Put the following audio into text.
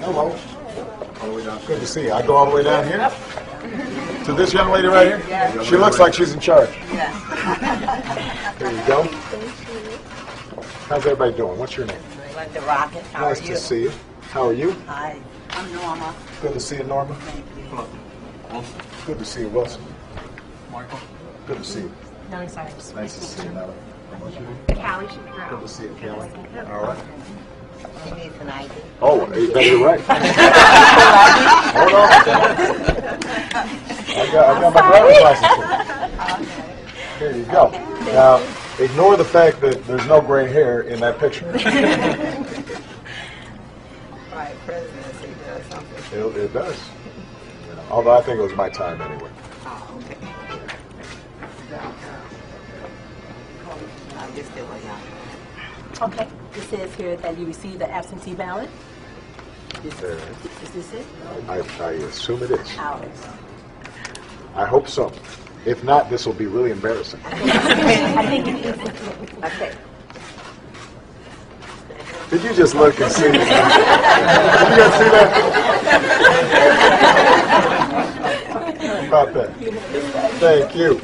Hello. All the way down. Good to see you. I go all the way down here? To this young lady right here? Yeah. She looks like she's in charge. Yes. There you go. How's everybody doing? What's your name? Linda Rocket, how Nice are to see you. How are you? Hi, I'm Norma. Good to see you, Norma. Thank you. Good to see you, Wilson. Michael. Good to see you. Nellie Sires. Nice to see you, Nellie. What's your name? Callie Shapiro. Good to see you, Kelly. All right. She needs an ID. Oh, you bet you're right. Hold on. I got, I got my driver's license here. Here you go. Now, ignore the fact that there's no gray hair in that picture. Right, presidency does something. It, it does. Although I think it was my time anyway. Oh, okay. No, you're still young. Okay, it says here that you received the absentee ballot. Is There. is this it? I, I assume it is. Ours. I hope so. If not, this will be really embarrassing. I think it is. Okay. Did you just look and see? Did you guys see that? About that. Thank you.